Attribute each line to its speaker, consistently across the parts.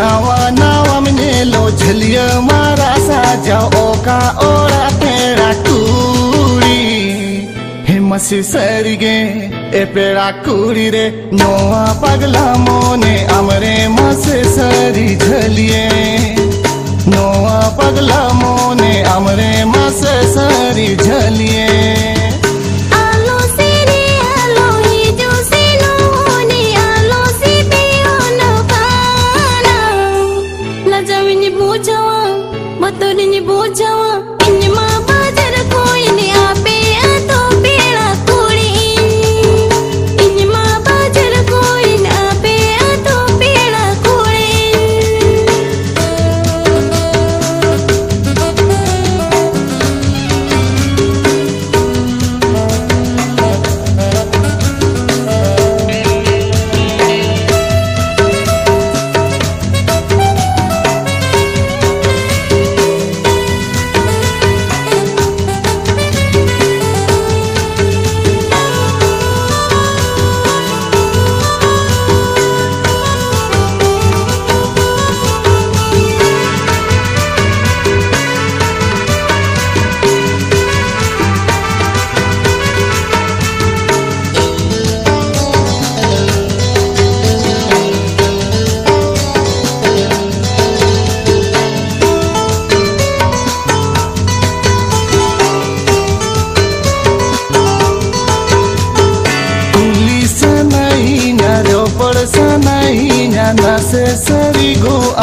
Speaker 1: जावा नावा में लो झलिया मारा सा जाओ का ओरा पेड़ा टूरी। हिमसी सरगे, ए पेरा कुड़ी रे नोआ पगला मोने, अमरे मस सरी झलिए।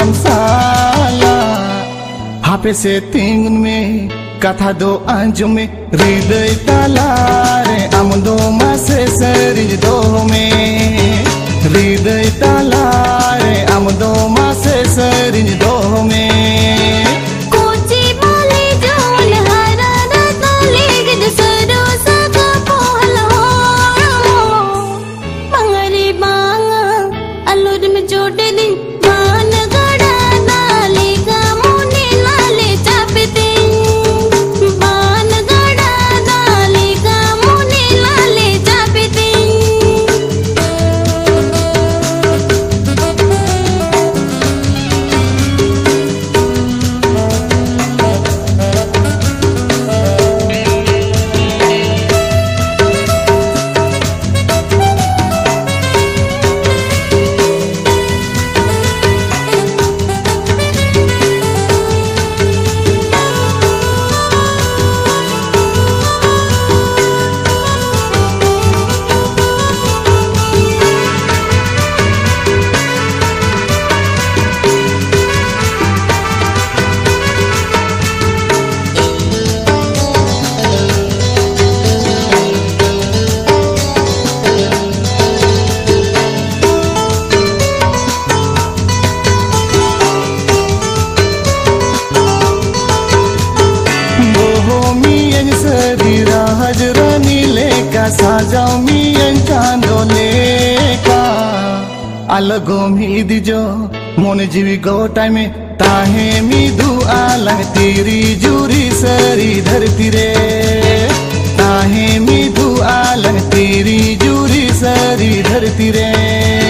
Speaker 1: Amsala hape से तीन में कथा दो अंजु में हृदय तालारे हम दो मासे शरीर दो में हृदय Bohemian sedira hajrani leka sajau mian chando leka अलगो मी दिजो, मोन जीवी गोटाई में ताहे मी दु आलंग तेरी जूरी सरी धरती रे। ताहे मी दु आलंग तेरी जूरी सरी धरती रे।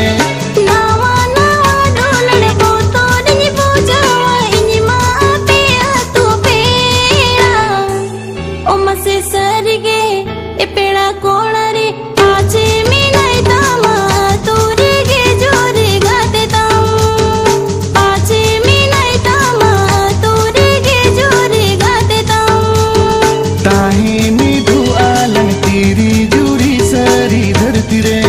Speaker 1: tiré.